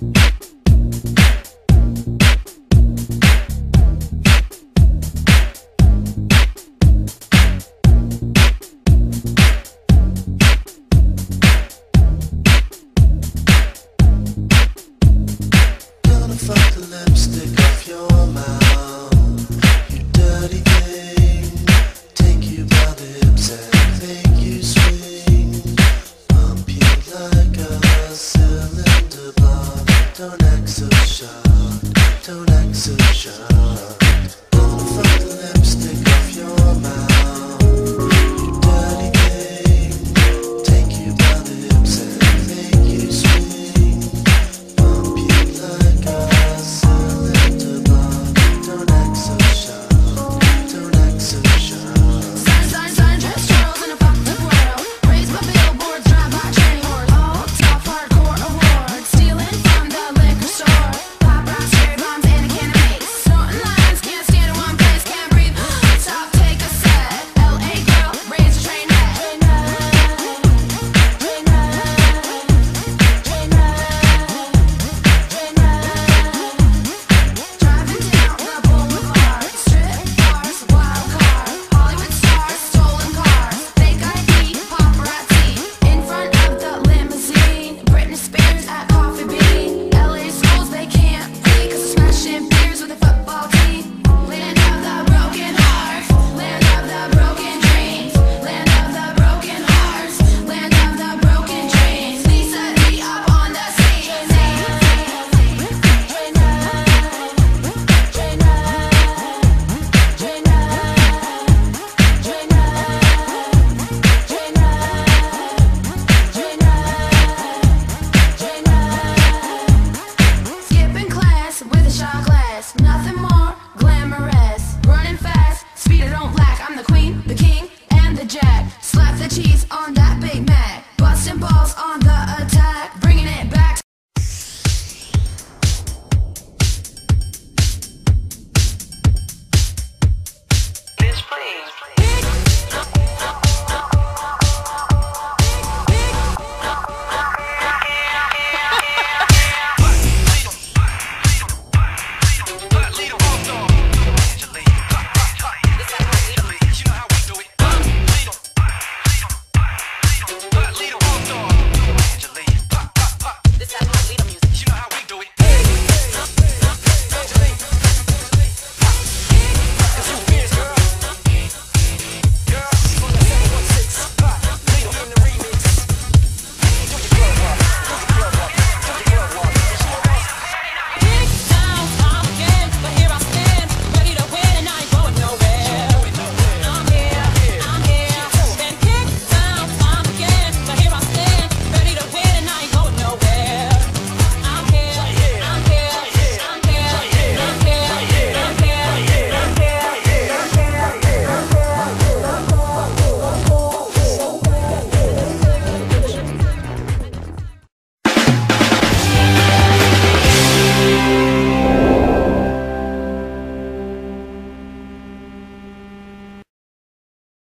Gonna nothing more glamorous. Running fast, speed I don't lack. I'm the queen, the king, and the jack. Slap the cheese on.